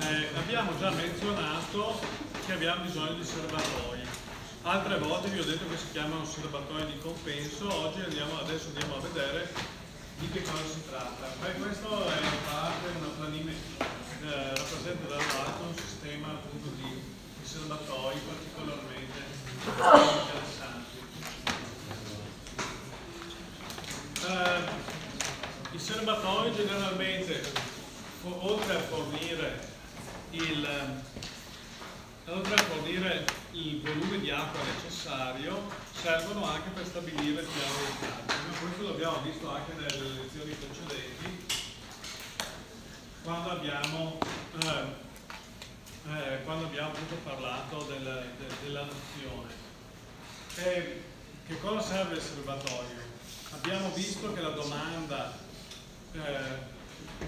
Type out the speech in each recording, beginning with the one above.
eh, abbiamo già menzionato che abbiamo bisogno di serbatoi. Altre volte vi ho detto che si chiamano serbatoi di compenso, oggi andiamo, adesso andiamo a vedere di che cosa si tratta. Beh, questo è parte una planimetria, eh, rappresenta dall'alto un sistema appunto di, di serbatoi particolarmente interessanti. Eh, I serbatoi generalmente, oltre a fornire il, oltre a fornire il volume di acqua necessario, servono anche per stabilire il piano di. Ma questo l'abbiamo visto anche nelle lezioni precedenti, quando abbiamo, eh, eh, quando abbiamo parlato del, de, della nozione. E che cosa serve il serbatoio? Abbiamo visto che la domanda eh,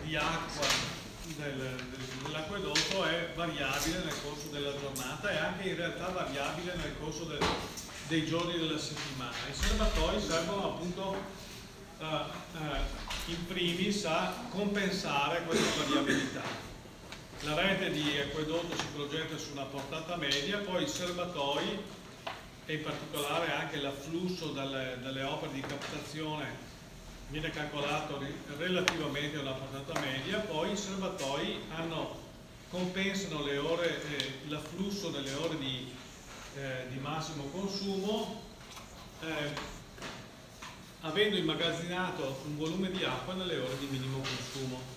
di acqua del, dell'acquedotto è variabile nel corso della giornata e anche in realtà variabile nel corso del, dei giorni della settimana. I serbatoi servono appunto uh, uh, in primis a compensare questa variabilità. La rete di acquedotto si progetta su una portata media, poi i serbatoi e in particolare anche l'afflusso dalle, dalle opere di captazione viene calcolato relativamente a una portata media, poi i serbatoi hanno, compensano eh, l'afflusso delle ore di, eh, di massimo consumo eh, avendo immagazzinato un volume di acqua nelle ore di minimo consumo.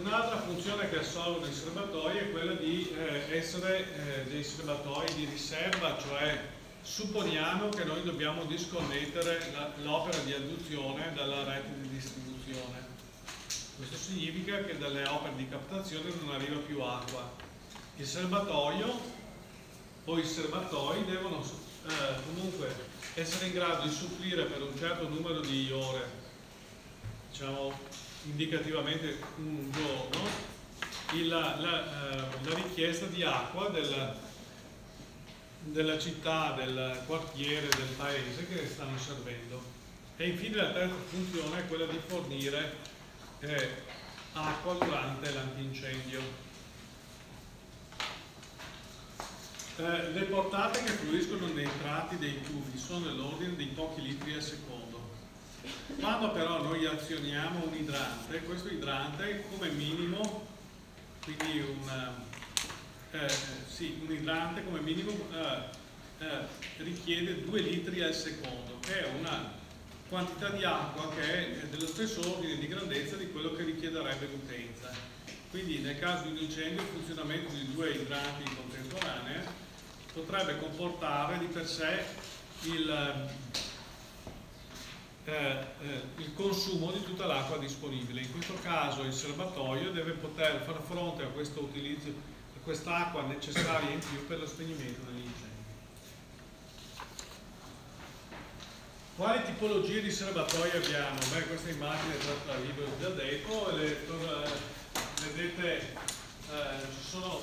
un'altra funzione che assolvono i serbatoi è quella di eh, essere eh, dei serbatoi di riserva, cioè supponiamo che noi dobbiamo disconnettere l'opera di adduzione dalla rete di distribuzione. Questo significa che dalle opere di captazione non arriva più acqua. Il serbatoio o i serbatoi devono eh, comunque essere in grado di supplire per un certo numero di ore, diciamo indicativamente un giorno, il, la, eh, la richiesta di acqua del, della città, del quartiere, del paese che stanno servendo. E infine la terza funzione è quella di fornire eh, acqua durante l'antincendio. Eh, le portate che fluiscono nei tratti dei tubi sono nell'ordine di pochi litri al secondo. Quando però noi azioniamo un idrante, questo idrante come minimo, quindi un eh, sì, un idrante come minimo eh, eh, richiede 2 litri al secondo, che è una quantità di acqua che è dello stesso ordine di grandezza di quello che richiederebbe l'utenza. Quindi nel caso di un incendio il funzionamento di due idranti in contemporanea potrebbe comportare di per sé il, eh, eh, il consumo di tutta l'acqua disponibile. In questo caso il serbatoio deve poter far fronte a questo utilizzo quest'acqua necessaria in più per lo spegnimento degli incendi. Quali tipologie di serbatoi abbiamo? Beh, questa immagine è tratta dal libro già detto, le, vedete eh, ci sono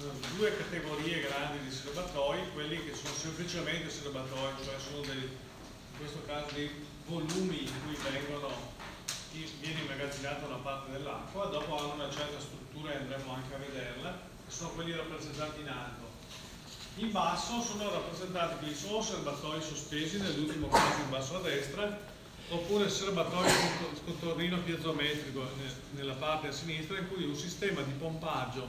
eh, due categorie grandi di serbatoi, quelli che sono semplicemente serbatoi, cioè sono dei, in questo caso dei volumi in cui vengono, viene immagazzinata una parte dell'acqua, dopo hanno una certa struttura e andremo anche a vederla, sono quelli rappresentati in alto. In basso sono rappresentati quelli sono serbatoi sospesi, nell'ultimo caso in basso a destra, oppure serbatoi con tornino piezometrico nella parte a sinistra in cui un sistema di pompaggio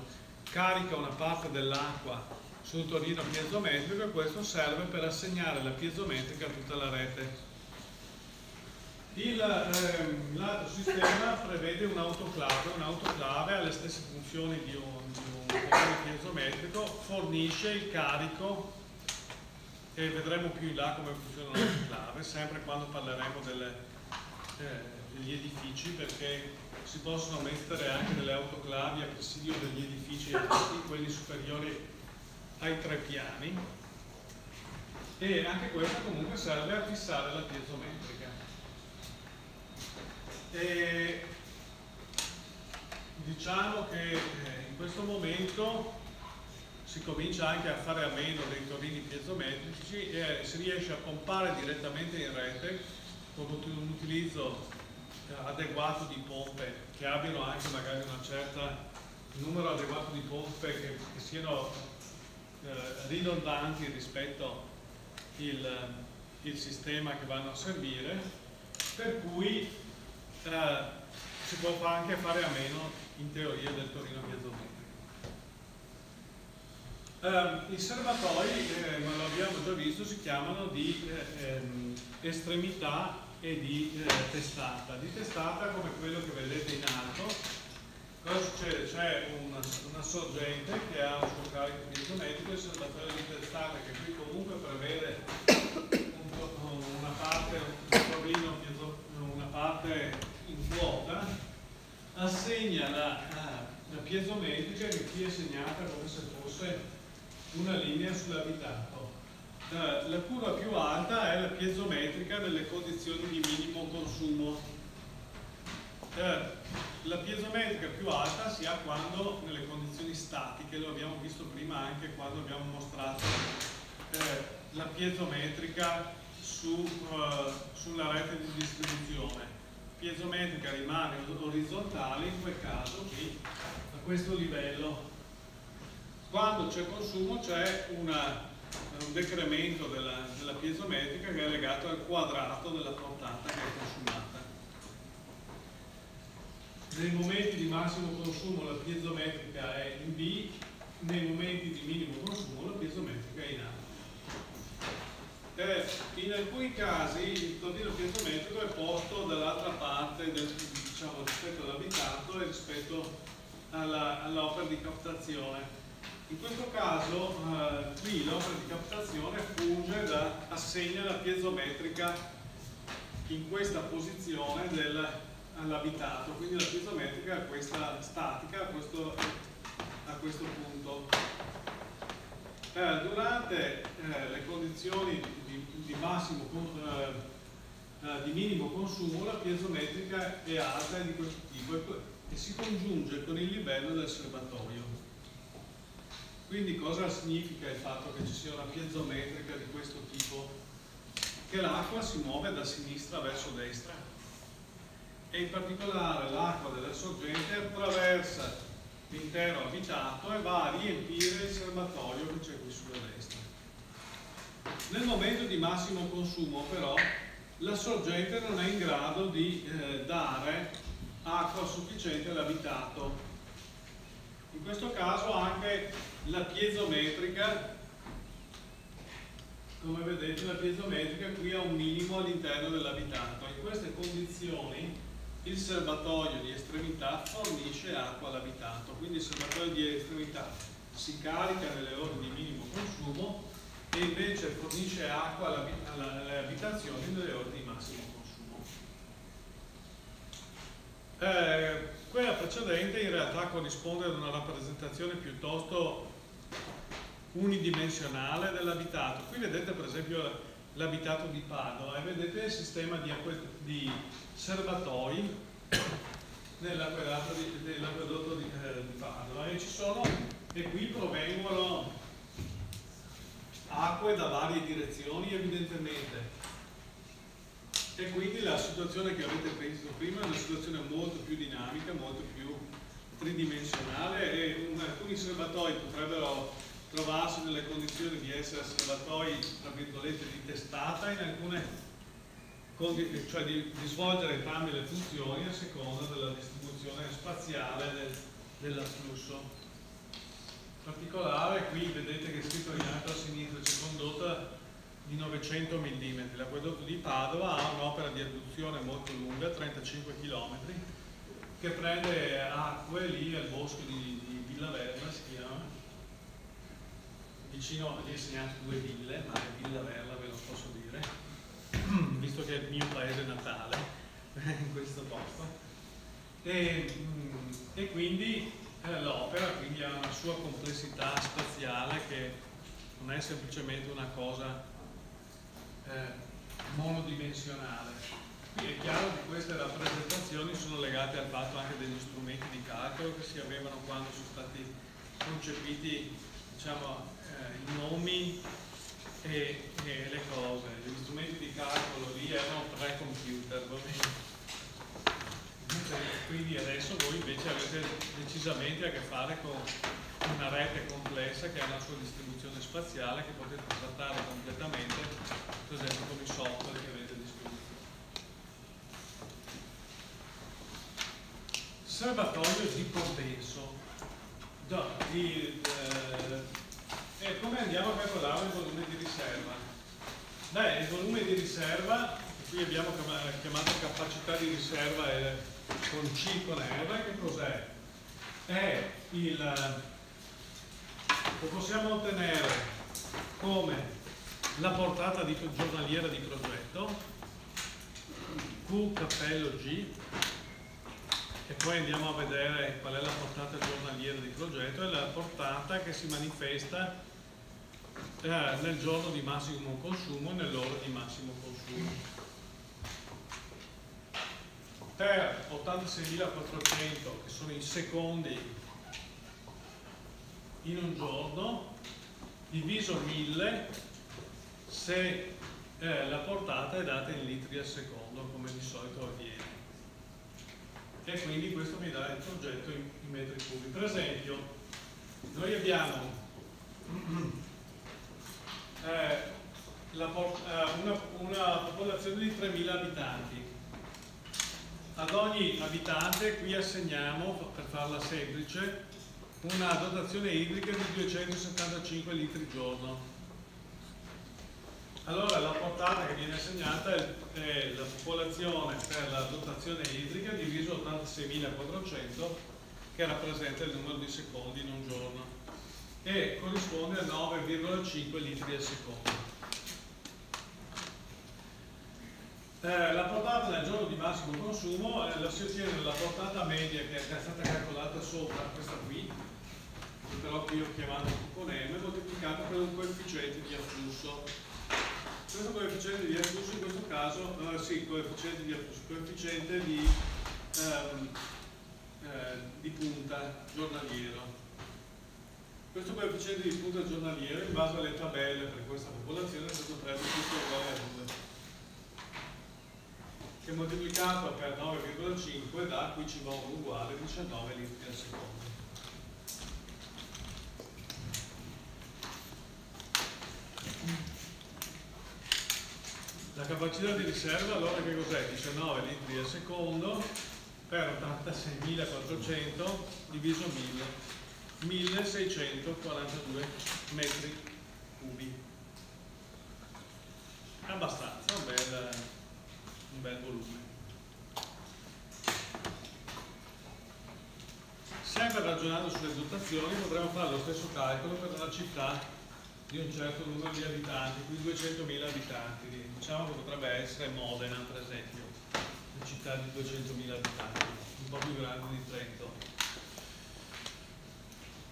carica una parte dell'acqua sul tornino piezometrico e questo serve per assegnare la piezometrica a tutta la rete. Ehm, l'altro sistema prevede un'autoclave, un'autoclave ha le stesse funzioni di un, comune piezometrico, fornisce il carico e vedremo più in là come funziona l'autoclave, sempre quando parleremo delle, eh, degli edifici perché si possono mettere anche delle autoclavi a presidio degli edifici alti, quelli superiori ai tre piani e anche questa comunque serve a fissare la piezometrica. E diciamo che eh, in questo momento si comincia anche a fare a meno dei torrini piezometrici e si riesce a pompare direttamente in rete con un utilizzo adeguato di pompe, che abbiano anche magari un certo numero adeguato di pompe che, che siano eh, ridondanti rispetto il, il sistema che vanno a servire, per cui eh, si può anche fare a meno in teoria del Torino piezometrico. Eh, I serbatoi, eh, lo abbiamo già visto, si chiamano di eh, ehm, estremità e di eh, testata. Di testata come quello che vedete in alto, cosa succede? C'è una, una, sorgente che ha un suo carico piezometrico il serbatoio di testata che qui comunque prevede una parte, un torino, una parte in quota, assegna la, la piezometrica che qui è segnata come se fosse una linea sull'abitato. La curva più alta è la piezometrica nelle condizioni di minimo consumo. La piezometrica più alta si ha quando nelle condizioni statiche, lo abbiamo visto prima anche quando abbiamo mostrato eh, la piezometrica su, uh, sulla rete di distribuzione. Piezometrica rimane orizzontale in quel caso qui a questo livello. Quando c'è consumo c'è un decremento della, della piezometrica che è legato al quadrato della portata che è consumata. Nei momenti di massimo consumo la piezometrica è in B, nei momenti di minimo consumo la piezometrica è in A. Eh, in alcuni casi il tondino piezometrico è posto dall'altra parte del, diciamo, rispetto all'abitato e rispetto all'opera di captazione. In questo caso eh, qui l'opera di captazione funge da assegna la piezometrica in questa posizione all'abitato, quindi la piezometrica è questa statica a questo, a questo punto. Eh, durante eh, le condizioni di, di, massimo, eh, eh, di minimo consumo la piezometrica è alta e di questo tipo e si congiunge con il livello del serbatoio. Quindi cosa significa il fatto che ci sia una piezometrica di questo tipo? Che l'acqua si muove da sinistra verso destra e in particolare l'acqua della sorgente attraversa l'intero abitato e va a riempire il serbatoio che c'è qui sulla destra. Nel momento di massimo consumo però la sorgente non è in grado di eh, dare acqua sufficiente all'abitato. In questo caso anche la piezometrica, come vedete la piezometrica qui ha un minimo all'interno dell'abitato. In queste condizioni il serbatoio di estremità fornisce acqua all'abitato, quindi il serbatoio di estremità si carica nelle ore di minimo consumo e invece fornisce acqua alle abitazioni nelle ore di massimo consumo. Eh, quella precedente in realtà corrisponde ad una rappresentazione piuttosto unidimensionale dell'abitato. Qui vedete per esempio l'abitato di Padova. E vedete il sistema di, di serbatoi nell'acquedotto di, nell di, eh, di, Padova. E, sono, e qui provengono acque da varie direzioni evidentemente. E quindi la situazione che avete visto prima è una situazione molto più dinamica, molto più tridimensionale e un, alcuni serbatoi potrebbero trovarsi nelle condizioni di essere serbatoi, tra virgolette, di testata in alcune cioè di, di, svolgere entrambe le funzioni a seconda della distribuzione spaziale del, dell'afflusso. In particolare qui vedete che è scritto in alto a sinistra c'è condotta di 900 mm. L'acquedotto di Padova ha un'opera di adduzione molto lunga, 35 km, che prende acque lì al bosco di, di Villa Verla, si vicino, lì è segnato due ville, ma è Villa Verla ve lo posso dire, visto che è il mio paese natale, in questo posto. E, mm, e quindi eh, l'opera ha una sua complessità spaziale che non è semplicemente una cosa eh, monodimensionale. Qui è chiaro che queste rappresentazioni sono legate al fatto anche degli strumenti di calcolo che si avevano quando sono stati concepiti diciamo, eh, i nomi e, e, le cose. Gli strumenti di calcolo lì erano tre computer, quindi adesso voi invece avete decisamente a che fare con una rete complessa che ha una sua distribuzione spaziale che potete trattare completamente, per esempio con i software che avete a disposizione. Serbatoio di compenso. No, di, eh, e come andiamo a calcolare il volume di riserva? Beh, il volume di riserva, qui abbiamo chiamato capacità di riserva con C con R, che cos'è? È il lo possiamo ottenere come la portata di, giornaliera di progetto Q cappello G e poi andiamo a vedere qual è la portata giornaliera di progetto è la portata che si manifesta eh, nel giorno di massimo consumo e nell'ora di massimo consumo. Per 86.400 che sono i secondi in un giorno diviso 1000 se eh, la portata è data in litri al secondo come di solito avviene. E quindi questo mi dà il progetto in, in metri cubi. Per esempio noi abbiamo eh, la, eh, una, una popolazione di 3.000 abitanti ad ogni abitante qui assegniamo per farla semplice una dotazione idrica di 275 litri giorno. Allora la portata che viene assegnata è la popolazione per la dotazione idrica diviso 86.400 che rappresenta il numero di secondi in un giorno e corrisponde a 9,5 litri al secondo. Eh, la portata nel giorno di massimo consumo eh, la si ottiene nella portata media che è stata calcolata sopra, questa qui, però qui ho chiamato con m moltiplicato per un coefficiente di afflusso questo coefficiente di afflusso in questo caso uh, sì, coefficiente di afflusso coefficiente di, um, eh, di punta giornaliero questo coefficiente di punta giornaliero in base alle tabelle per questa popolazione è stato preso tutto uguale a 2 che moltiplicato per 9,5 dà qui ci va uguale 19 litri al secondo La capacità di riserva allora che cos'è? 19 litri al secondo per 86.400 diviso 1000, 1642 metri cubi. Abbastanza, un bel, un bel volume. Sempre ragionando sulle dotazioni potremmo fare lo stesso calcolo per una città di un certo numero di abitanti, qui 200.000 abitanti, diciamo che potrebbe essere Modena per esempio, una città di 200.000 abitanti, un po' più grande di Trento.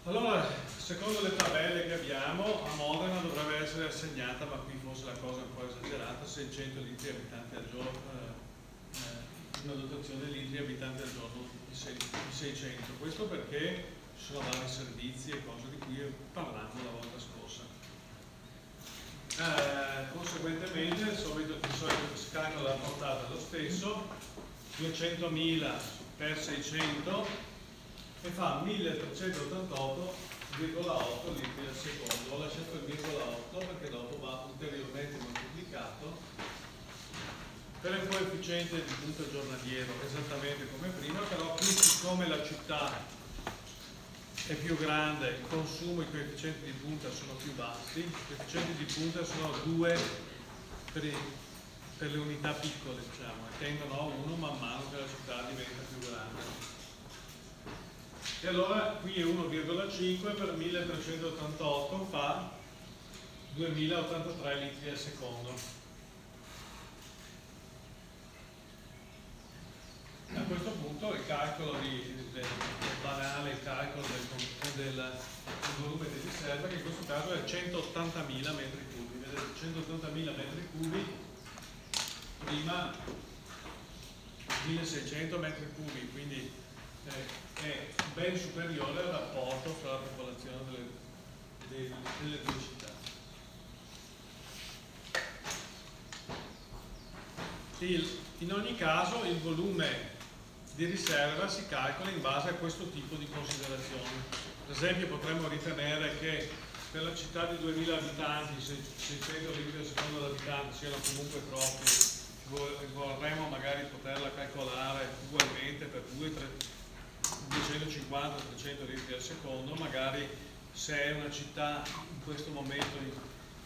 Allora, secondo le tabelle che abbiamo, a Modena dovrebbe essere assegnata, ma qui forse la cosa è un po' esagerata, 600 litri abitanti al giorno, eh, eh, una dotazione di litri abitanti al giorno di 600. Questo perché ci sono vari servizi e cose di cui parlando la volta scorsa. Eh, conseguentemente il solito, di solito si calcola la portata lo stesso 200.000 per 600 e fa 1388,8 litri al secondo ho lasciato il virgola 8 perché dopo va ulteriormente moltiplicato per il coefficiente di punto giornaliero esattamente come prima però qui siccome la città è più grande, il consumo, i coefficienti di punta sono più bassi, i coefficienti di punta sono 2 per, per, le unità piccole, diciamo, e tendono a 1 man mano che la città diventa più grande. E allora qui è 1,5 per 1388 fa 2083 litri al secondo. A questo punto il calcolo di, del, banale calcolo del, del, del, volume di riserva che in questo caso è 180.000 metri cubi. Vedete 180.000 metri cubi prima 1600 metri cubi, quindi eh, è ben superiore al rapporto fra la popolazione delle, delle, delle due città. Il, in ogni caso il volume di riserva si calcola in base a questo tipo di considerazioni. Per esempio potremmo ritenere che per la città di 2000 abitanti, 600 litri al secondo all'abitante siano comunque troppi, vorremmo magari poterla calcolare ugualmente per 250-300 litri al secondo, magari se è una città in questo momento in,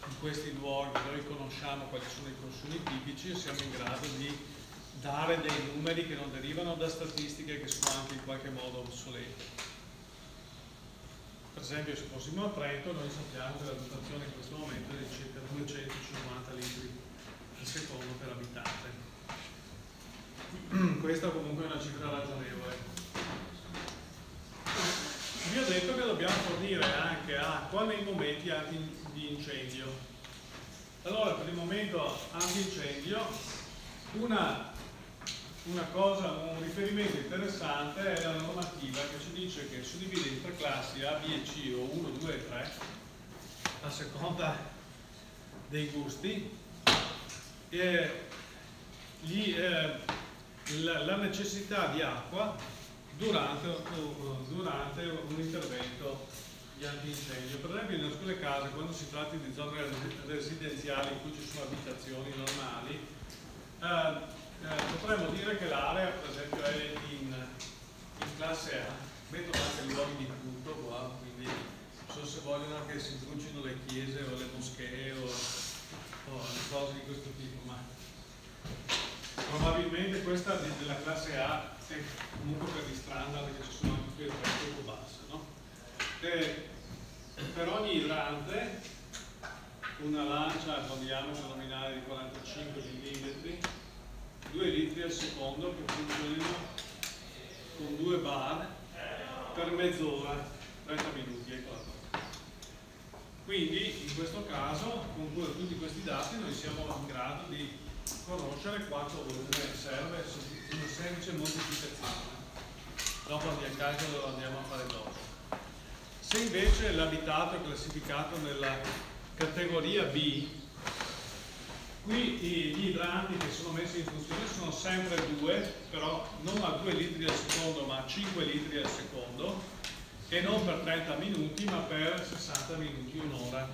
in questi luoghi noi conosciamo quali sono i consumi tipici siamo in grado di dare dei numeri che non derivano da statistiche che sono anche in qualche modo obsolete. Per esempio se fossimo a Trento noi sappiamo che la dotazione in questo momento è di circa 250 litri al secondo per abitante. Questa comunque è una cifra ragionevole. Vi ho detto che dobbiamo fornire anche acqua nei momenti di incendio. Allora per il momento antincendio una una cosa, un riferimento interessante è la normativa che ci dice che si divide in tre classi A, B e C o 1, 2 e 3 a seconda dei gusti e gli, eh, la, la, necessità di acqua durante, durante un intervento di antincendio. Per esempio in alcune case quando si tratta di zone residenziali in cui ci sono abitazioni normali eh, eh, potremmo dire che l'area per esempio è in, in classe A, mettono anche luoghi di culto qua, quindi non so se vogliono che si brucino le chiese o le moschee o, o cose di questo tipo, ma probabilmente questa della classe A è comunque per gli standard che ci sono anche qui è troppo bassa. No? E per ogni idrante una lancia con diametro nominale di 45 mm 2 litri al secondo che funzionino con due bar per mezz'ora, 30 minuti. Ecco. Quindi in questo caso, con tutti questi dati, noi siamo in grado di conoscere quanto volume serve una semplice moltiplicazione. Dopo il calcolo lo andiamo a fare dopo. Se invece l'abitato è classificato nella categoria B, Qui gli idranti che sono messi in funzione sono sempre due, però non a 2 litri al secondo ma a 5 litri al secondo e non per 30 minuti ma per 60 minuti, un'ora.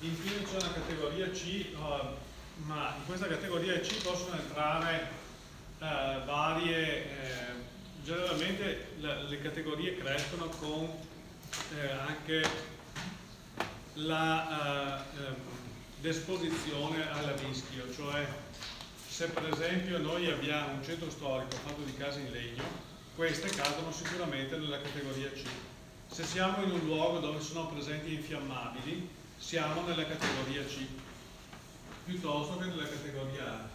Infine c'è una categoria C, uh, ma in questa categoria C possono entrare uh, varie, eh, generalmente le, le, categorie crescono con eh, anche la uh, l'esposizione al rischio, cioè se per esempio noi abbiamo un centro storico fatto di case in legno, queste cadono sicuramente nella categoria C. Se siamo in un luogo dove sono presenti infiammabili, siamo nella categoria C, piuttosto che nella categoria A.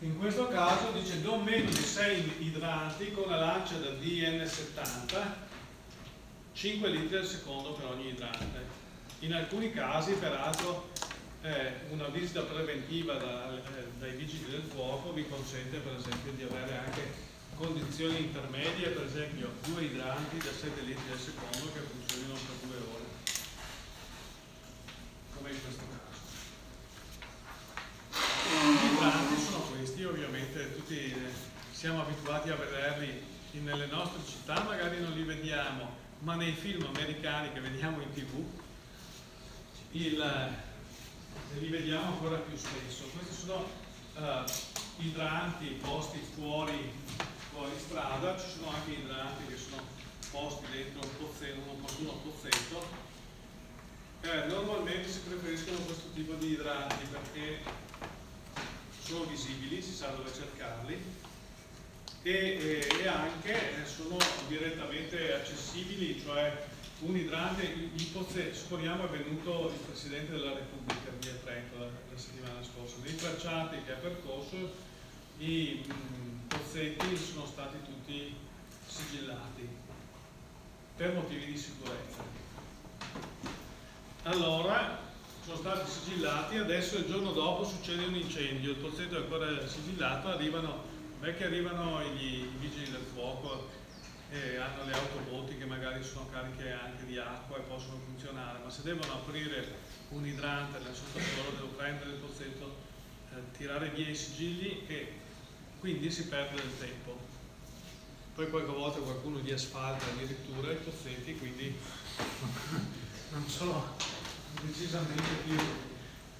In questo caso dice non meno di 6 idranti con la lancia da DN70, 5 litri al secondo per ogni idrante. In alcuni casi, peraltro, eh, una visita preventiva da, eh, dai vigili del fuoco vi consente per esempio di avere anche condizioni intermedie, per esempio due idranti da 7 litri al secondo che funzionino per due come in questo caso. Gli idranti sono questi, ovviamente tutti eh, siamo abituati a vederli nelle nostre città, magari non li vediamo, ma nei film americani che vediamo in tv il, eh, li vediamo ancora più spesso. Questi sono uh, idranti posti fuori, fuori strada, ci sono anche idranti che sono posti dentro un, pozzetto, un opportuno pozzetto. Eh, normalmente si preferiscono questo tipo di idranti perché sono visibili, si sa dove cercarli e, e, e anche sono direttamente accessibili, cioè un idrante, in Pozzetto, speriamo è venuto il Presidente della Repubblica via Trento la, la settimana scorsa, nei tracciati che ha percorso i mh, pozzetti sono stati tutti sigillati per motivi di sicurezza. Allora, sono stati sigillati, adesso il giorno dopo succede un incendio, il pozzetto è ancora sigillato, arrivano, beh che arrivano i, vigili del fuoco e hanno le autobotti che magari sono cariche anche di acqua e possono funzionare, ma se devono aprire un idrante nel sottosuolo devo prendere il pozzetto eh, tirare via i sigilli e quindi si perde del tempo. Poi qualche volta qualcuno di asfalta addirittura i pozzetti, quindi non sono decisamente più,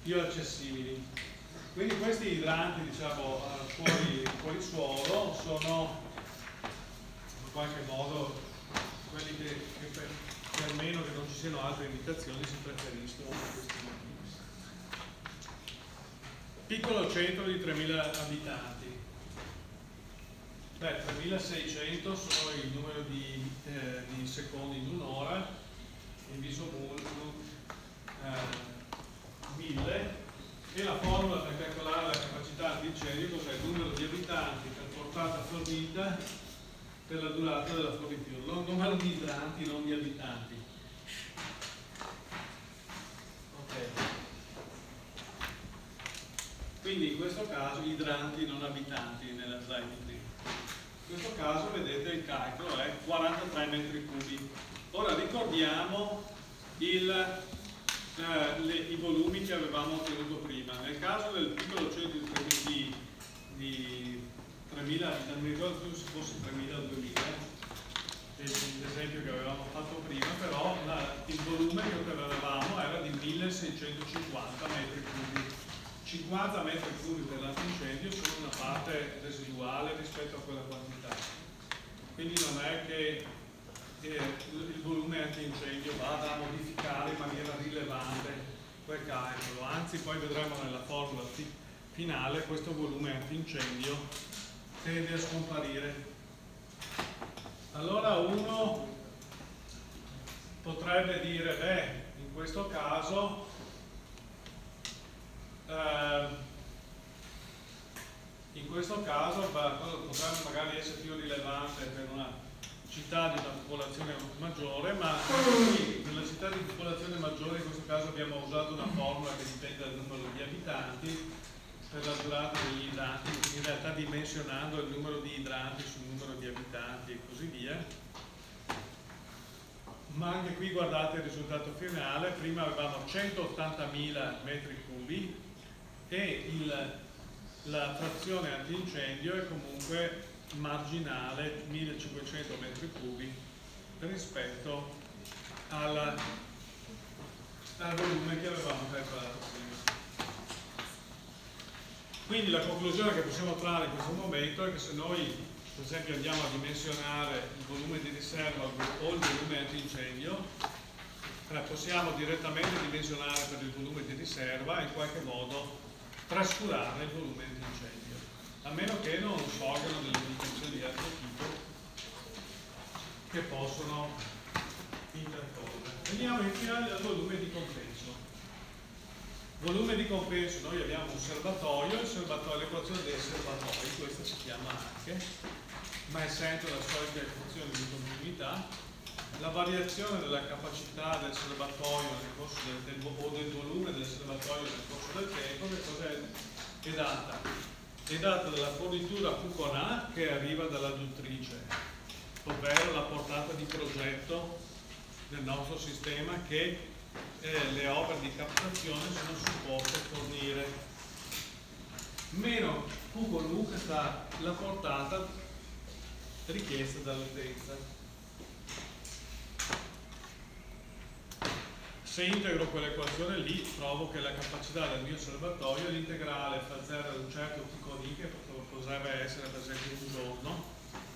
più accessibili. Quindi questi idranti diciamo, fuori, fuori suolo sono in qualche modo quelli che, che per, per, meno che non ci siano altre indicazioni si preferiscono. Piccolo centro di 3.000 abitanti. Beh, 3.600 sono il numero di, eh, di secondi in un'ora, il viso eh, 1000 e la formula per calcolare la capacità di incendio cos'è il numero di abitanti per portata fornita per la durata della fornitura, non numero di idranti, non di abitanti. Okay. Quindi in questo caso idranti non abitanti nella slide di prima. In questo caso vedete il calcolo è 43 metri cubi. Ora ricordiamo il eh, le, i volumi che avevamo ottenuto prima. Nel caso del piccolo centro di, di 3000, non mi ricordo più se fosse 3000 o 2000, l'esempio che avevamo fatto prima, però la, il volume che avevamo era di 1650 metri cubi. 50 metri cubi per l'antincendio sono una parte residuale rispetto a quella quantità. Quindi non è che il volume antincendio vada a modificare in maniera rilevante quel calcolo, anzi poi vedremo nella formula finale questo volume antincendio tende a scomparire. Allora uno potrebbe dire, beh, in questo caso eh, in questo caso potrebbe magari essere più rilevante per una città di una popolazione maggiore, ma nella città di popolazione maggiore in questo caso abbiamo usato una formula che dipende dal numero di abitanti per la durata degli idranti, in realtà dimensionando il numero di idranti sul numero di abitanti e così via. Ma anche qui guardate il risultato finale, prima avevamo 180.000 metri cubi e il, la frazione antincendio è comunque marginale 1500 metri cubi rispetto al, al volume che avevamo calcolato prima. Quindi la conclusione che possiamo trarre in questo momento è che se noi per esempio andiamo a dimensionare il volume di riserva o il volume antincendio, eh, possiamo direttamente dimensionare per il volume di riserva e in qualche modo trascurare il volume antincendio a meno che non sorgano delle indicazioni di altro tipo che possono intercorrere. Veniamo infine al volume di compenso. Volume di compenso, noi abbiamo un serbatoio, l'equazione dei serbatoi, questa si chiama anche, ma è sempre la solita equazione di continuità. La variazione della capacità del serbatoio nel corso del, del, o del volume del serbatoio nel corso del tempo, che cosa è, è data è data dalla fornitura QCONA che arriva dall'adduttrice, ovvero la portata di progetto del nostro sistema che eh, le opere di captazione sono supposte fornire. Meno Q con U che sta la portata richiesta dall'utenza. Se integro quell'equazione lì, trovo che la capacità del mio osservatorio è l'integrale fra 0 e un certo pico di che potrebbe essere per esempio un giorno,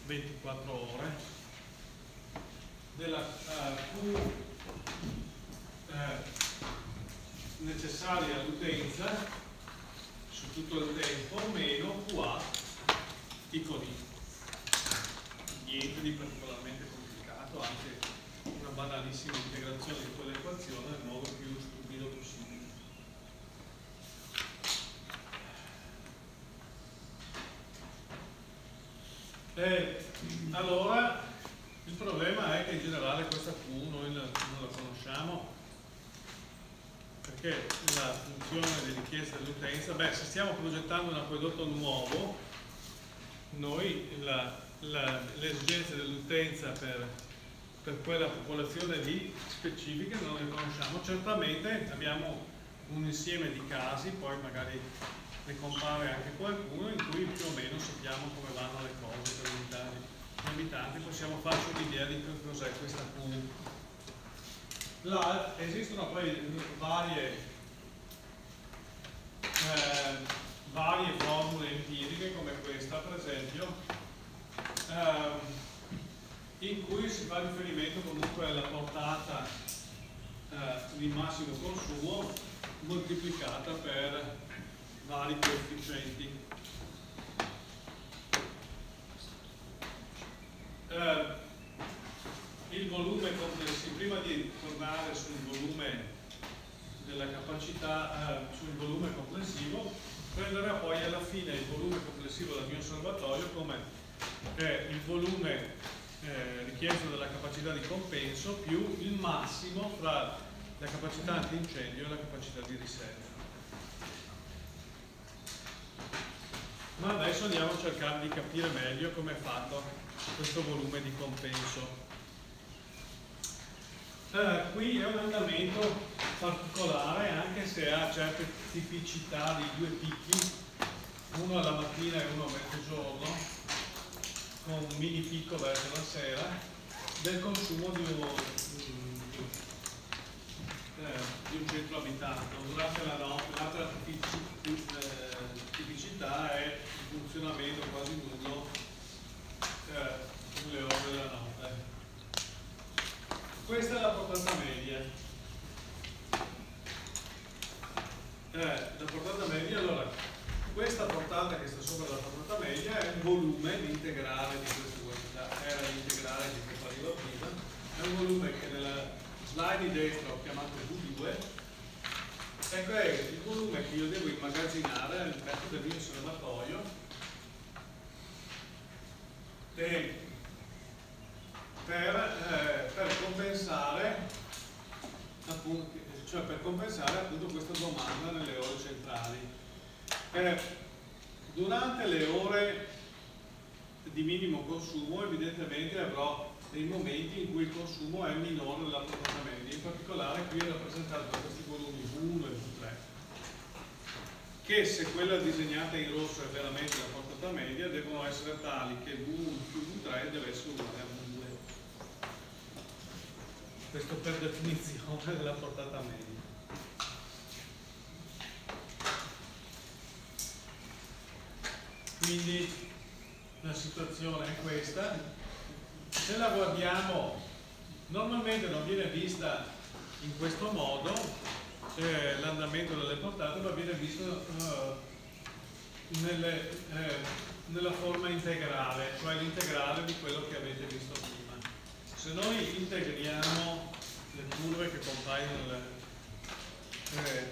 24 ore, della uh, Q uh, necessaria all'utenza su tutto il tempo meno QA pico di. Niente di particolarmente complicato, anche banalissima integrazione di quell'equazione nel modo più stupido possibile. E allora il problema è che in generale questa Q noi non la conosciamo perché la funzione di richiesta dell'utenza, beh se stiamo progettando un acquedotto nuovo noi le esigenze dell'utenza per per quella popolazione lì specifica non le conosciamo. Certamente abbiamo un insieme di casi, poi magari ne compare anche qualcuno in cui più o meno sappiamo come vanno le cose per gli abitanti, possiamo farci un'idea di cos'è questa Q. Esistono poi varie, eh, varie formule empiriche come questa per esempio eh, in cui si fa riferimento comunque alla portata eh, di massimo consumo moltiplicata per vari coefficienti. Eh, il volume complessivo, prima di tornare sul volume della capacità, eh, sul volume complessivo, prenderà poi alla fine il volume complessivo del mio osservatorio come il volume eh, richiesto dalla capacità di compenso più il massimo fra la capacità antincendio e la capacità di riserva. ma adesso andiamo a cercare di capire meglio come è fatto questo volume di compenso. Eh, qui è un andamento particolare anche se ha certe tipicità di due picchi, uno alla mattina e uno a mezzogiorno, con un mini picco verso la sera, del consumo di un, eh, di un centro abitato. Durante la notte, l'altra tipicità è il funzionamento quasi nullo eh, sulle ore della notte. Questa è la portata media. Eh, la portata media, portata che sta sopra la portata media è il volume integrale di questa quantità, era l'integrale di questa riva è un volume che nella slide di destra ho chiamato V2 Ecco è il volume che io devo immagazzinare all'interno del mio osservatorio per, eh, per, compensare appunto, cioè per compensare appunto questa domanda nelle ore centrali. Eh, durante le ore di minimo consumo evidentemente avrò dei momenti in cui il consumo è minore della media, in particolare qui è rappresentato da questi volumi V1 e V3, che se quella disegnata in rosso è veramente la portata media, devono essere tali che V1 più V3 deve essere uguale a V2. Questo per definizione della portata media. Quindi la situazione è questa, se la guardiamo normalmente non viene vista in questo modo cioè l'andamento delle portate ma viene visto uh, nelle, eh, nella forma integrale cioè l'integrale di quello che avete visto prima. Se noi integriamo le curve che compaiono nel, eh,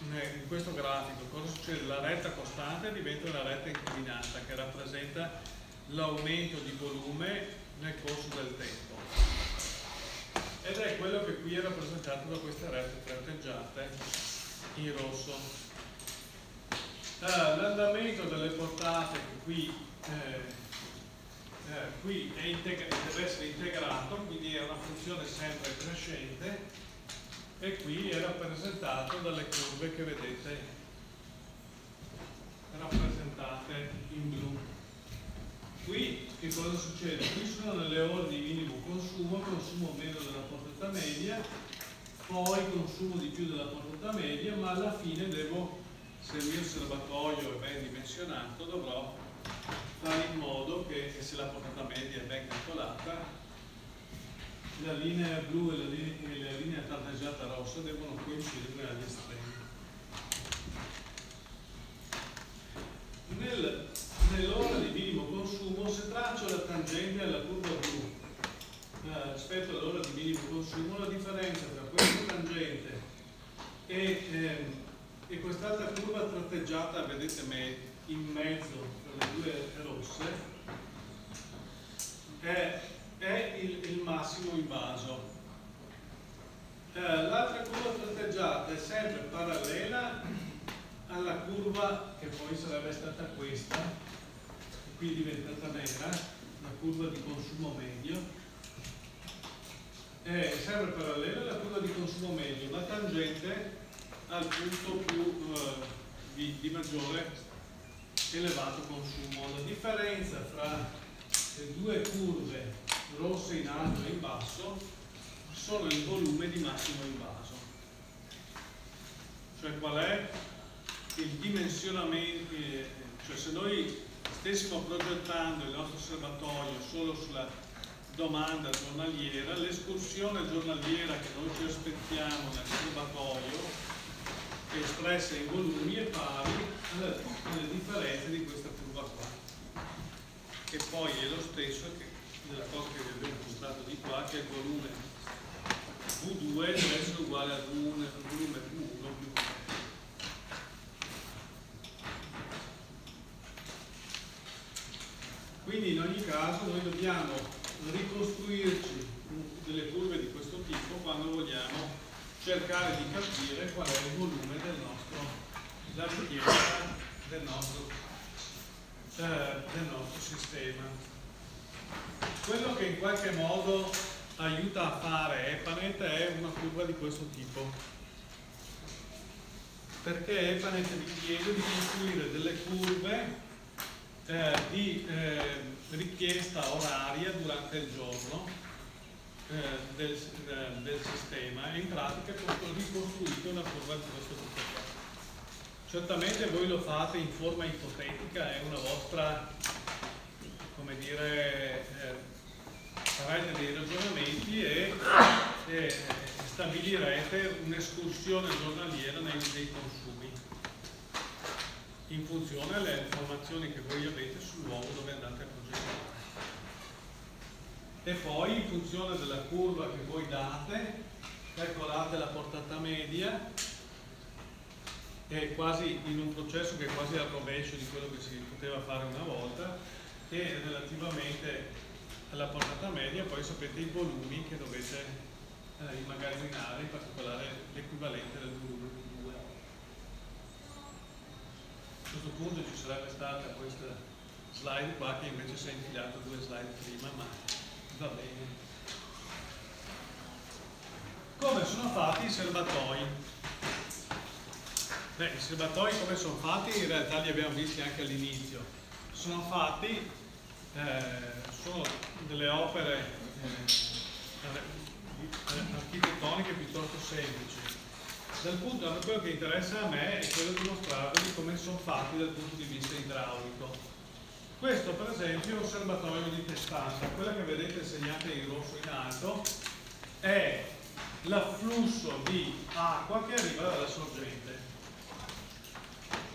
in questo grafico cosa succede? la retta costante diventa una retta inclinata che rappresenta l'aumento di volume nel corso del tempo. Ed è quello che qui è rappresentato da queste rette tratteggiate in rosso. Uh, L'andamento delle portate qui, eh, eh, qui deve essere integrato, quindi è una funzione sempre crescente e qui è rappresentato dalle curve che vedete rappresentate in blu. Qui che cosa succede? Qui sono nelle ore di minimo consumo, consumo meno della portata media, poi consumo di più della portata media, ma alla fine devo, se il mio osservatorio è ben dimensionato, dovrò fare in modo che, che se la portata media è ben calcolata, la linea blu e la linea, e la linea tratteggiata rossa devono coincidere agli estremi. Nel nell'ora di minimo consumo se traccio la tangente alla curva blu eh, rispetto all'ora di minimo consumo la differenza tra questa tangente e, eh, e quest'altra curva tratteggiata vedete me, in mezzo tra le due rosse è, è il, il, massimo invaso eh, l'altra curva tratteggiata è sempre parallela alla curva che poi sarebbe stata questa qui è diventata nera, la curva di consumo medio, è sempre parallela alla curva di consumo medio, la tangente al punto più, eh, di, di maggiore elevato consumo. La differenza fra le due curve rosse in alto e in basso sono il volume di massimo invaso. Cioè qual è il dimensionamento, cioè se noi stessimo progettando il nostro osservatorio solo sulla domanda giornaliera, l'escursione giornaliera che noi ci aspettiamo nel osservatorio espressa in volumi è pari alle differenze di questa curva qua che poi è lo stesso che, della cosa che abbiamo mostrato di qua che il volume V2 deve essere uguale al volume, volume V1 più V3 quindi in ogni caso noi dobbiamo ricostruirci delle curve di questo tipo quando vogliamo cercare di capire qual è il volume del nostro, la del nostro, eh, del nostro sistema. Quello che in qualche modo aiuta a fare EPANET è una curva di questo tipo perché EPANET vi chiede di costruire delle curve eh, di eh, richiesta oraria durante il giorno eh, del, eh, del, sistema e in pratica ricostruite una curva di questo tipo. Certamente voi lo fate in forma ipotetica, è una vostra, come dire, eh, farete dei ragionamenti e, e stabilirete un'escursione giornaliera nei, dei consumi in funzione delle informazioni che voi avete sul luogo dove andate a progettare. E poi in funzione della curva che voi date calcolate la portata media è quasi in un processo che è quasi al rovescio di quello che si poteva fare una volta e relativamente alla portata media poi sapete i volumi che dovete eh, immagazzinare, in particolare l'equivalente del volume Q2. A questo punto ci sarebbe stata questa slide qua che invece si è infilato due slide prima, ma Va bene. Come sono fatti i serbatoi? Beh, i serbatoi come sono fatti? In realtà li abbiamo visti anche all'inizio. Sono fatti, eh, sono delle opere eh, architettoniche piuttosto semplici. Dal punto, quello che interessa a me è quello di mostrarvi come sono fatti dal punto di vista idraulico. Questo per esempio è un serbatoio di testata, quella che vedete segnata in rosso in alto è l'afflusso di acqua che arriva dalla sorgente.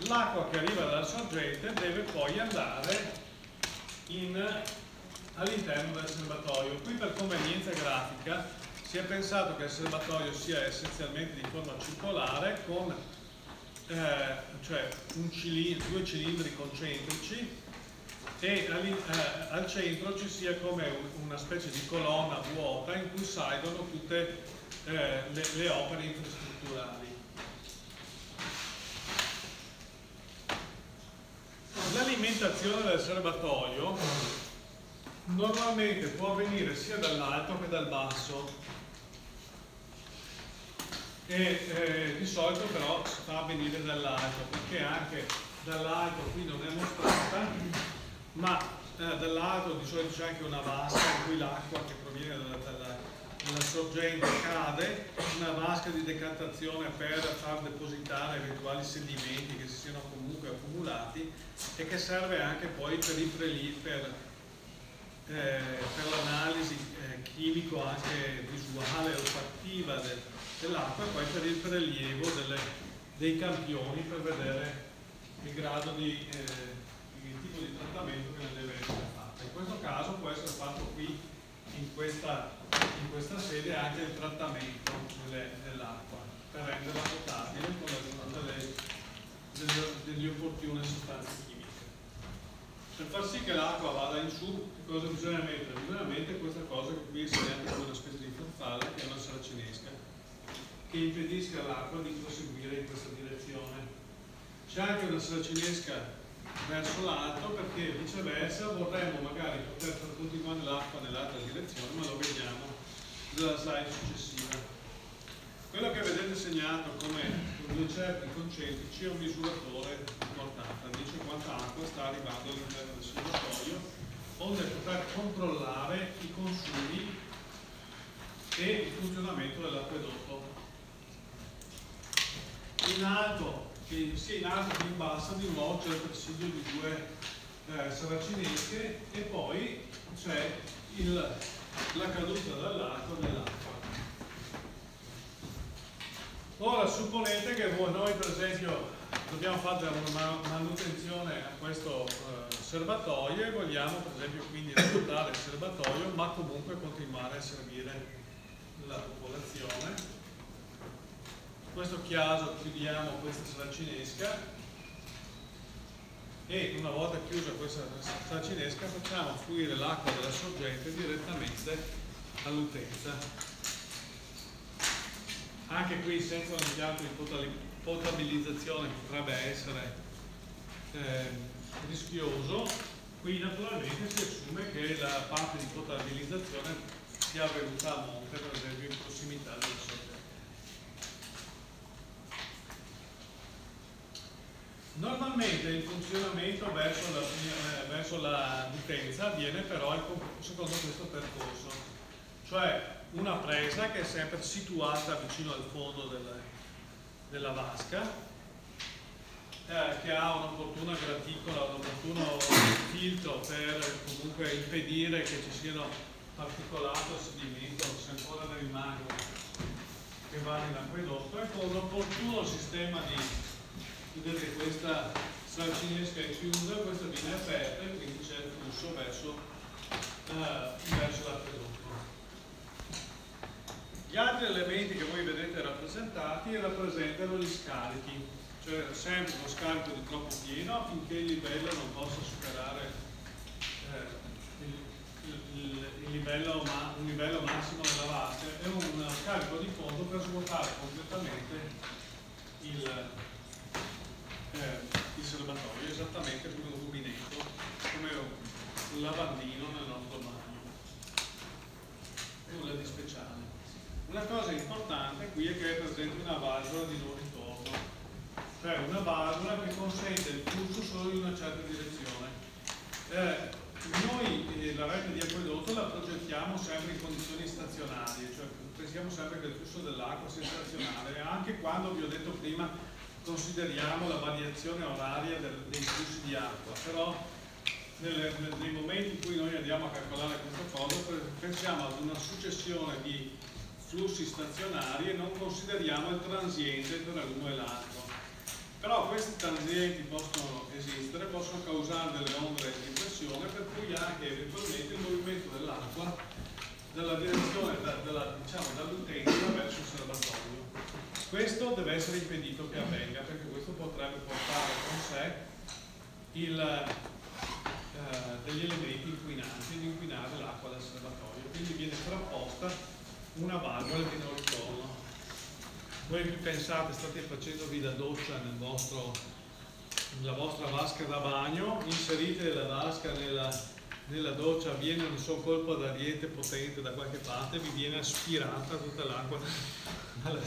L'acqua che arriva dalla sorgente deve poi andare all'interno del serbatoio. Qui per convenienza grafica si è pensato che il serbatoio sia essenzialmente di forma circolare con eh, cioè cilindro, due cilindri concentrici e eh, al centro ci sia come una specie di colonna vuota in cui salgono tutte eh, le, le opere infrastrutturali. L'alimentazione del serbatoio normalmente può avvenire sia dall'alto che dal basso. E eh, di solito però si fa avvenire dall'alto perché anche dall'alto qui non è mostrata ma eh, dall'altro di solito c'è anche una vasca in cui l'acqua che proviene dalla, dalla, dalla, sorgente cade, una vasca di decantazione per far depositare eventuali sedimenti che si siano comunque accumulati e che serve anche poi per, i per, eh, per l'analisi eh, chimico anche visuale o fattiva de, dell'acqua e poi per il prelievo delle, dei campioni per vedere il grado di eh, di trattamento che ne deve essere fatta. In questo caso può essere fatto qui in questa, in questa sede anche il trattamento dell'acqua per renderla potabile con l'aggiunta delle, delle, opportune sostanze chimiche. Per far sì che l'acqua vada in su, che cosa bisogna mettere? Bisogna mettere questa cosa che qui è come una specie di farfalla, che è una saracinesca, che impedisca all'acqua di proseguire in questa direzione. C'è anche una saracinesca verso l'alto perché viceversa vorremmo magari poter far continuare l'acqua nell'altra direzione ma lo vediamo nella slide successiva quello che vedete segnato come con due cerchi concentrici è un misuratore importante, dice quanta acqua sta arrivando all'interno del serbatoio, onde poter controllare i consumi e il funzionamento dell'acquedotto. In alto, sia in alto che in basso, di nuovo c'è il presidio di due eh, saracinesche e poi c'è la caduta dall'acqua nell'acqua. Ora supponete che noi per esempio dobbiamo fare una manutenzione a questo eh, serbatoio e vogliamo per esempio quindi riportare il serbatoio ma comunque continuare a servire la popolazione. Questo caso chiudiamo questa saracinesca e una volta chiusa questa saracinesca facciamo fluire l'acqua della sorgente direttamente all'utenza. Anche qui senza un impianto di potabilizzazione potrebbe essere eh, rischioso, qui naturalmente si assume che la parte di potabilizzazione sia avvenuta a monte, per esempio in prossimità del sorgente. Normalmente il funzionamento verso la, eh, verso la utenza avviene però secondo questo percorso, cioè una presa che è sempre situata vicino al fondo del, della vasca, eh, che ha un'opportuna graticola, un opportuno filtro per comunque impedire che ci siano particolato sedimento, se ancora ne rimangono, che vanno in acquedotto, con un opportuno sistema di, vedete questa salcinesca è chiusa, questa viene aperta e quindi c'è il flusso verso, eh, verso l'acquedotto. Gli altri elementi che voi vedete rappresentati rappresentano gli scarichi, cioè sempre uno scarico di troppo pieno affinché il livello non possa superare eh, il, il, il livello, ma, un livello massimo della vasca e un scarico di fondo per svuotare completamente il, eh, il serbatoio, esattamente come un rubinetto, come un lavandino nel nostro bagno. Nulla di speciale. Una cosa importante qui è che è presente una valvola di non ritorno, cioè una valvola che consente il flusso solo in una certa direzione. Eh, noi eh, la rete di acquedotto la progettiamo sempre in condizioni stazionarie, cioè pensiamo sempre che il flusso dell'acqua sia stazionario, anche quando vi ho detto prima consideriamo la variazione oraria del, dei flussi di acqua, però nelle, nei momenti in cui noi andiamo a calcolare questa cosa pensiamo ad una successione di flussi stazionari e non consideriamo il transiente tra l'uno e l'altro. Però questi transienti possono esistere, possono causare delle onde di pressione per cui anche eventualmente il movimento dell'acqua dalla direzione da, della, diciamo, dall'utenza verso il serbatoio. Questo deve essere impedito che avvenga perché questo potrebbe portare con sé il, eh, degli elementi inquinanti, di inquinare l'acqua del serbatoio. Quindi viene frapposta una valvola di non ritorno. Voi pensate, state facendovi la doccia nel vostro, nella vostra vasca da bagno, inserite la vasca nella, nella doccia, avviene un so colpo d'ariete potente da qualche parte, vi viene aspirata tutta l'acqua dalla,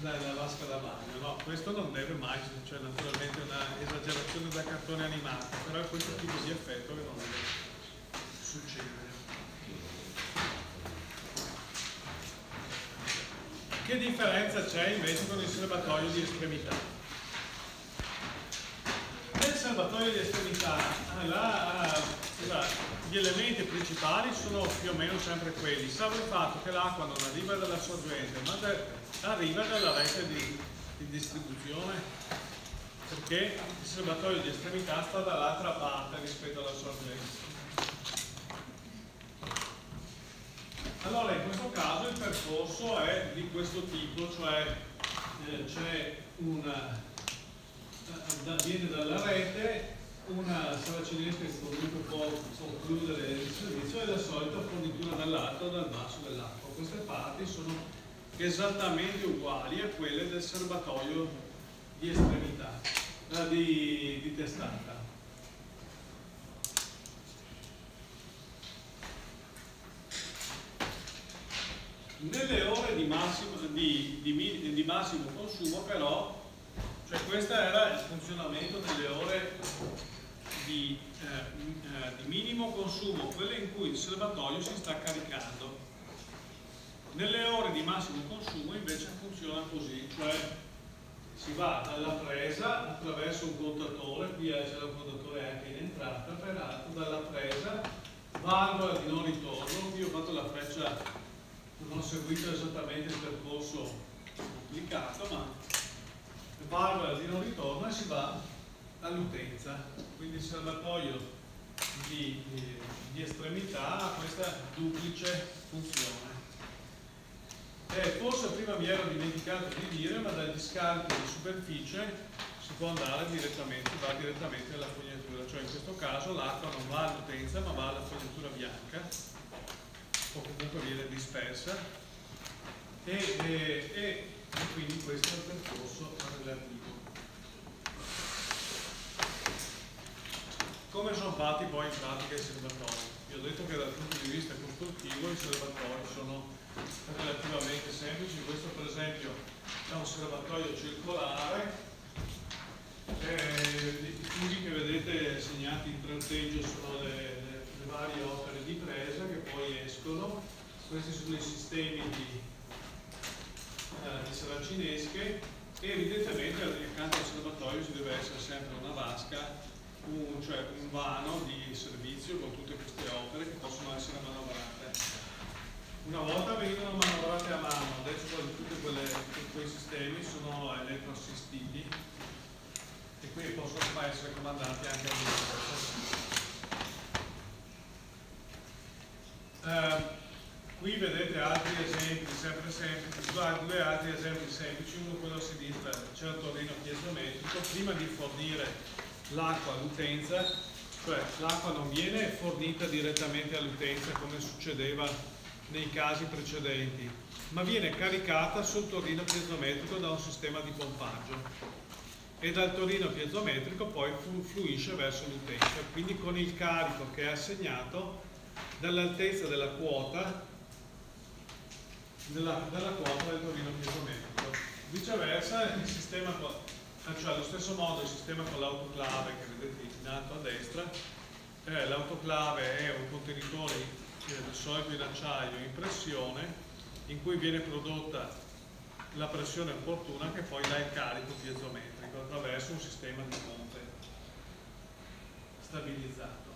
dalla vasca da bagno. No, questo non deve mai, cioè naturalmente è un'esagerazione da cartone animato, però è questo tipo di effetto che non deve succedere. Che differenza c'è invece con il serbatoio di estremità? Nel serbatoio di estremità la, gli elementi principali sono più o meno sempre quelli, salvo il fatto che l'acqua non arriva dalla sorgente, ma da, arriva dalla rete di, di distribuzione, perché il serbatoio di estremità sta dall'altra parte rispetto alla sorgente. Allora in questo caso il percorso è di questo tipo, cioè eh, c'è una, da, viene dalla rete una saracinesca che comunque può concludere il servizio e la solita fornitura dall'alto dal basso dell'acqua. Queste parti sono esattamente uguali a quelle del serbatoio di estremità, di, di testata. nelle ore di massimo, di, di massimo consumo però, cioè questo era il funzionamento delle ore di, eh, eh, di minimo consumo, quelle in cui il serbatoio si sta caricando. Nelle ore di massimo consumo invece funziona così, cioè si va dalla presa attraverso un contatore, qui c'è un contatore anche in entrata, peraltro dalla presa valvola di non ritorno, qui ho fatto la freccia, non ho seguito esattamente il percorso applicato, ma valvola di non ritorno e si va all'utenza, quindi il serbatoio di, di, di estremità ha questa duplice funzione. Eh, forse prima mi ero dimenticato di dire, ma dagli scarichi di superficie si può andare direttamente, va direttamente alla fognatura, cioè in questo caso l'acqua non va all'utenza ma va alla fognatura bianca o comunque viene dispersa. E, e, e, e quindi questo è il percorso relativo. Come sono fatti poi in pratica i serbatoi? Vi ho detto che dal punto di vista costruttivo i serbatoi sono relativamente semplici, questo per esempio è un serbatoio circolare, eh, i tubi che vedete segnati in tratteggio sono le, le, le, varie opere di presa che poi escono, questi sono i sistemi di, eh, saracinesche e evidentemente accanto serbatoio ci deve essere sempre una vasca, un, cioè un vano di servizio con tutte queste opere che possono essere manovrate. Una volta venivano manovrate a mano, adesso tutti quei sistemi sono elettroassistiti e quindi possono essere comandati anche a distanza. Uh, qui vedete altri esempi, sempre semplici, due altri esempi semplici, uno quello a sinistra, c'è il torino piezometrico, prima di fornire l'acqua all'utenza, cioè l'acqua non viene fornita direttamente all'utenza come succedeva nei casi precedenti, ma viene caricata sul torino piezometrico da un sistema di pompaggio. E dal torino piezometrico poi fluisce verso l'utenza, quindi con il carico che è assegnato dall'altezza della quota della, della, quota del torino piezometrico. Viceversa il sistema, cioè allo stesso modo il sistema con l'autoclave che vedete in alto a destra, eh, l'autoclave è un contenitore di solido in acciaio in pressione in cui viene prodotta la pressione opportuna che poi dà il carico piezometrico attraverso un sistema di pompe stabilizzato.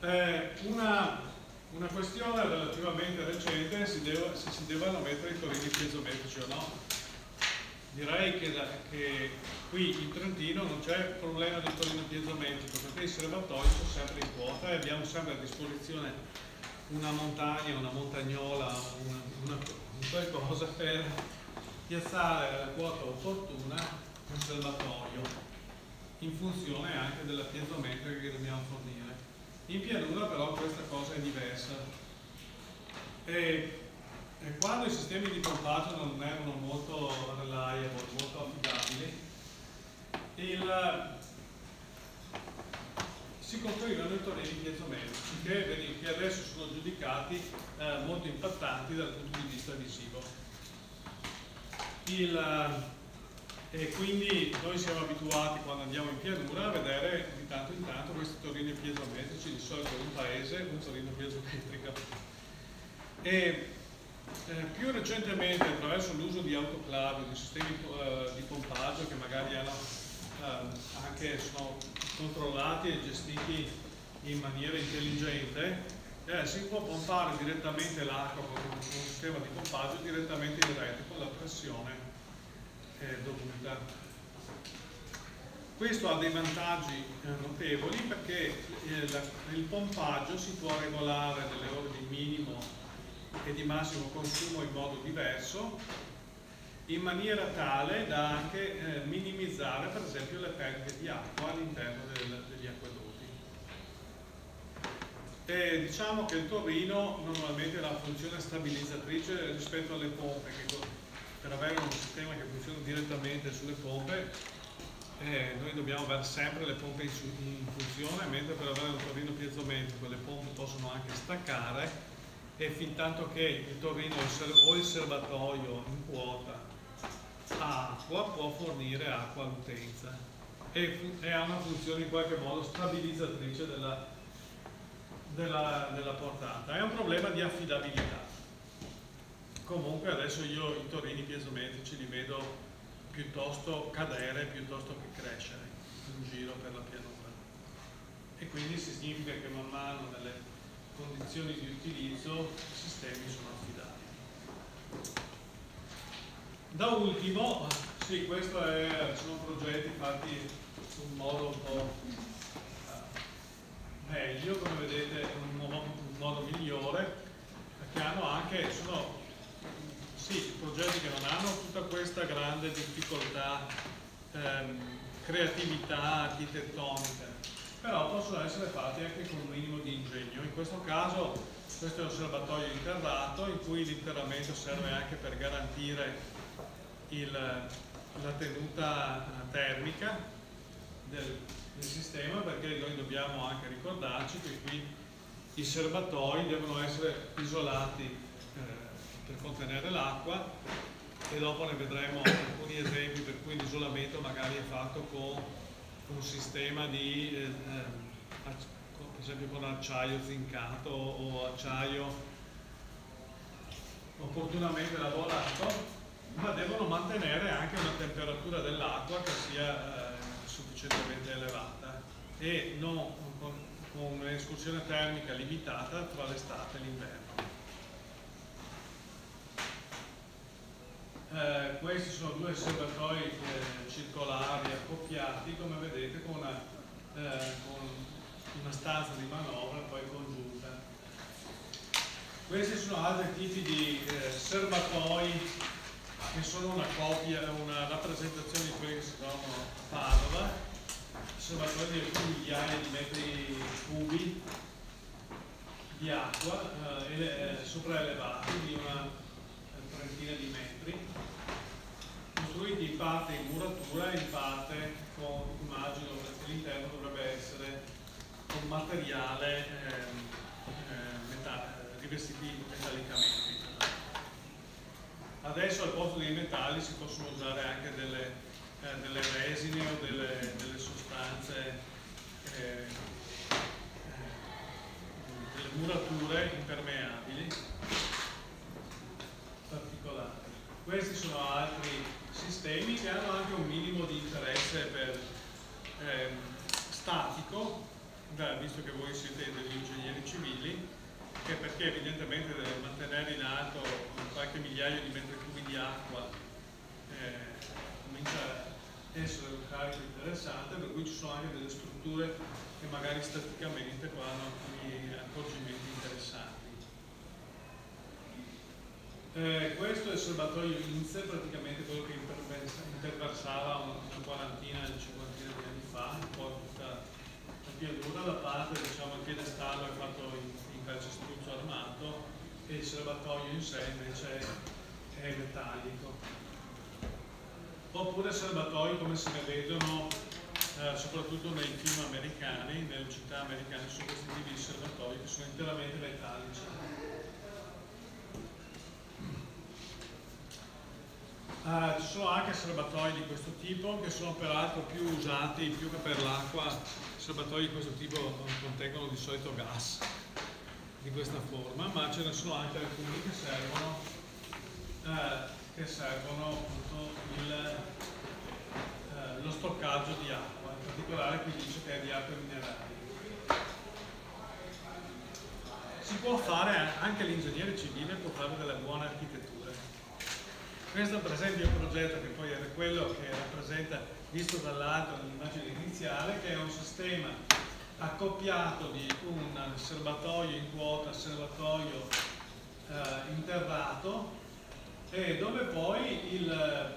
Eh, una, una, questione relativamente recente se, se si devono mettere i torini piezometrici o no. Direi che, da, che Qui in Trentino non c'è problema di torino piezometrico perché i serbatoi sono sempre in quota e abbiamo sempre a disposizione una montagna, una montagnola, una, una, qualcosa per piazzare la quota opportuna un serbatoio in funzione anche della piezometrica che dobbiamo fornire. In pianura però questa cosa è diversa. E, e quando i sistemi di pompaggio non erano molto reliable, molto affidabili, il, si costruivano i tornei piezometrici che, che adesso sono giudicati eh, molto impattanti dal punto di vista visivo. Il, e quindi noi siamo abituati quando andiamo in pianura a vedere di tanto in tanto questi torrini piezometrici, di solito in un paese un torino piezometrico. E eh, più recentemente attraverso l'uso di autoclave, di sistemi eh, di pompaggio che magari hanno eh, anche sono controllati e gestiti in maniera intelligente, eh, si può pompare direttamente l'acqua con un, sistema di pompaggio direttamente in rete con la pressione eh, dovuta. Questo ha dei vantaggi eh, notevoli perché il, eh, pompaggio si può regolare delle ore di minimo e di massimo consumo in modo diverso in maniera tale da anche eh, minimizzare per esempio le perdite di acqua all'interno degli acquedotti. E diciamo che il torino normalmente ha una funzione stabilizzatrice rispetto alle pompe, che per avere un sistema che funziona direttamente sulle pompe eh, noi dobbiamo avere sempre le pompe in, funzione, mentre per avere un torino piezometrico le pompe possono anche staccare e fin tanto che il Torino o il serbatoio in quota ha acqua può fornire acqua all'utenza e, e, ha una funzione in qualche modo stabilizzatrice della, della, della portata. È un problema di affidabilità. Comunque adesso io i torini piezometrici li vedo piuttosto cadere piuttosto che crescere in giro per la pianura. E quindi significa che man mano nelle condizioni di utilizzo i sistemi sono affidabili. Da ultimo, sì, questo è, sono progetti fatti in un modo un po' eh, meglio, come vedete, in un, un modo migliore, perché hanno anche, sono progetti che non hanno tutta questa grande difficoltà, ehm, creatività architettonica, però possono essere fatti anche con un minimo di ingegno. In questo caso questo è un osservatorio interrato in cui l'interramento serve anche per garantire il, la tenuta termica del, del sistema perché noi dobbiamo anche ricordarci che qui i serbatoi devono essere isolati per contenere l'acqua e dopo ne vedremo alcuni esempi per cui l'isolamento magari è fatto con un sistema di, eh, per esempio con acciaio zincato o acciaio opportunamente lavorato, ma devono mantenere anche una temperatura dell'acqua che sia eh, sufficientemente elevata e non con, con un'escursione termica limitata tra l'estate e l'inverno. Eh, questi sono due serbatoi eh, circolari accoppiati, come vedete, con una, eh, con una, stanza di manovra poi congiunta. Questi sono altri tipi di eh, serbatoi che sono una copia, una rappresentazione di quelli che si trovano a Padova, serbatoi di alcune migliaia di metri cubi di acqua eh, eh, sopraelevati di una trentina di metri costruiti in parte in muratura e in parte con, immagino che l'interno dovrebbe essere con materiale eh, eh, rivestiti metallicamente. Adesso al posto dei metalli si possono usare anche delle, eh, delle resine o delle, delle sostanze, eh, eh, delle murature impermeabili particolari. Questi sono altri sistemi che hanno anche un minimo di interesse per, ehm, statico, visto che voi siete degli ingegneri civili, che perché evidentemente mantenere in alto qualche migliaio di metri cubi di acqua eh, comincia a essere un carico interessante, per cui ci sono anche delle strutture che magari staticamente hanno alcuni accorgimenti interessanti. Eh, questo è il serbatoio INSE, praticamente quello che interversava una quarantina, cinquantina di anni fa, un po' tutta la pianura, la parte, diciamo, il piedestallo è fatto in, in calcestruzzo armato e il serbatoio in sé invece è metallico. Oppure serbatoi come ne vedono eh, soprattutto nei film americani, nelle città americane, sono questi tipi di serbatoi che sono interamente metallici. Uh, ci sono anche serbatoi di questo tipo che sono peraltro più usati più che per l'acqua, serbatoi di questo tipo contengono di solito gas di questa forma, ma ce ne sono anche alcuni che servono, uh, che servono appunto il, uh, lo stoccaggio di acqua, in particolare qui dice che è di acque minerali. Si può fare, anche l'ingegnere civile può fare delle buone architetture questo per esempio è un progetto che poi era quello che rappresenta, visto dall'alto nell'immagine iniziale, che è un sistema accoppiato di un serbatoio in quota, serbatoio eh, interrato, e dove poi il,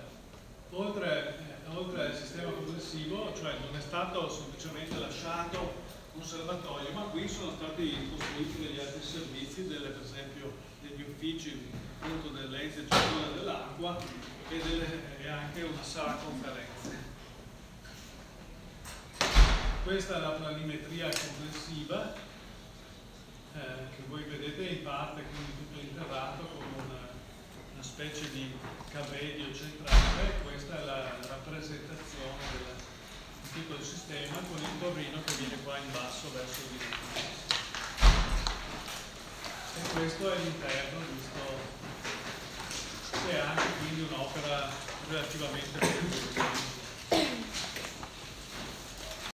oltre, eh, oltre al sistema complessivo, cioè non è stato semplicemente lasciato un serbatoio, ma qui sono stati costruiti degli altri servizi, delle, per esempio degli uffici appunto dell'ente gestione dell'acqua e, e, anche una sala conferenze. Questa è la planimetria complessiva eh, che voi vedete in parte quindi tutto interrato con una, una specie di cavedio centrale, questa è la rappresentazione del tipo di sistema con il torrino che viene qua in basso verso di E questo è l'interno, visto che è anche quindi un'opera relativamente piccola.